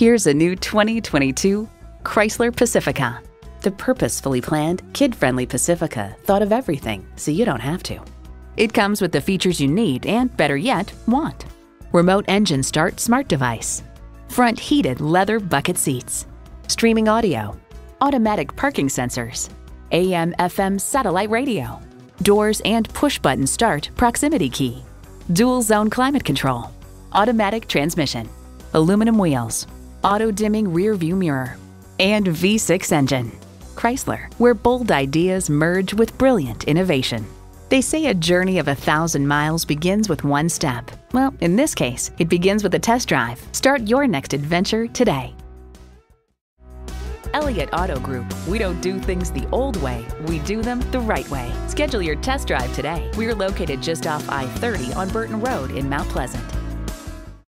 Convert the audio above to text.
Here's a new 2022 Chrysler Pacifica. The purposefully planned, kid friendly Pacifica thought of everything so you don't have to. It comes with the features you need and, better yet, want. Remote engine start smart device, front heated leather bucket seats, streaming audio, automatic parking sensors, AM FM satellite radio, doors and push button start proximity key, dual zone climate control, automatic transmission, aluminum wheels, auto dimming rear view mirror, and V6 engine. Chrysler, where bold ideas merge with brilliant innovation. They say a journey of a thousand miles begins with one step. Well, in this case, it begins with a test drive. Start your next adventure today. Elliott Auto Group. We don't do things the old way, we do them the right way. Schedule your test drive today. We're located just off I 30 on Burton Road in Mount Pleasant.